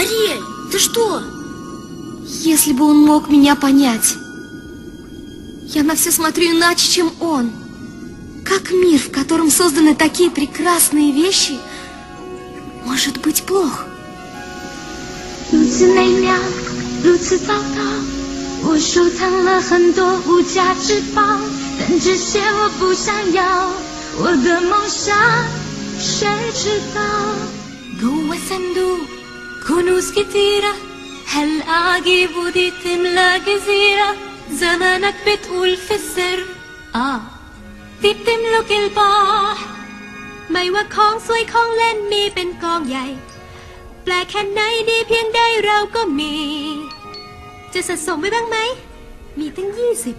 Ариэль, ты что? Если бы он мог меня понять. Я на все смотрю иначе, чем он. Как мир, в котором созданы такие прекрасные вещи, может быть плох? Go with and do. كنوز كتيرة هل أعجيب ودي تملى جزيرة زمانك بتقول في السر آه دي بتملك البحر ไม่ว่าของสวยของเล่นมีเป็นกองใหญ่ แปลกแค่ไหนดีเพียงใดเราก็มี จะสะสมไว้บ้างไหม มีตั้งยี่สิบ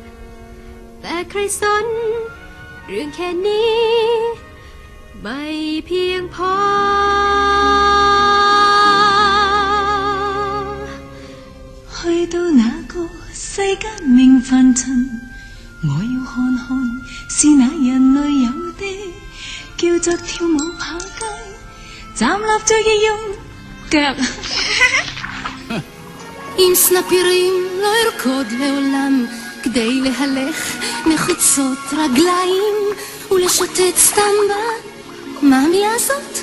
แต่ใครสน เรื่องแค่นี้ ไม่เพียงพอ 世间命凡尘，我要看看是那人类有的，叫做跳舞跑街，站立最易用脚。 עם סנפירים לא ארקוד לעולם כדי להלך נחוצות רגליים ולשוטט סתם במאמי הזאת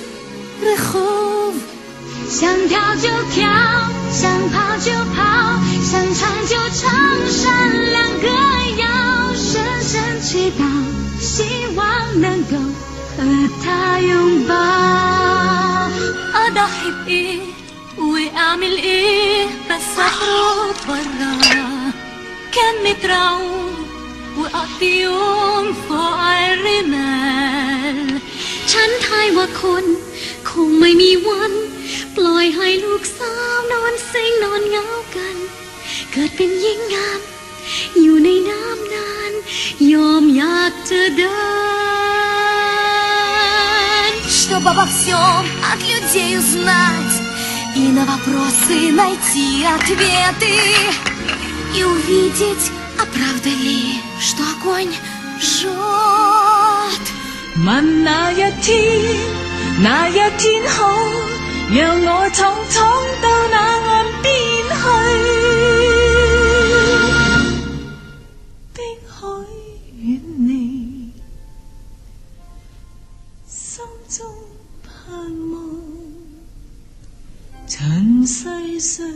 רחוב 想跳就跳，想跑就跑，想唱就唱，闪亮歌谣，深深祈祷，希望能够和他拥抱。 أضحي بإيه وأعمل إيه بس أخرج برا كم مترعوب وأقضي يوم فوق الرمال ฉันทายว่าคนคงไม่มีวัน ปล่อยให้ลูกสาวนอนเซ็งนอนเงากัน чтобы обо всем от людей узнать И на вопросы найти ответы И увидеть, а правда ли, что огонь жжет. Манная тень, ная тень холм 让，我闖闖到那岸边去。碧海远离，心中盼望，尘世上。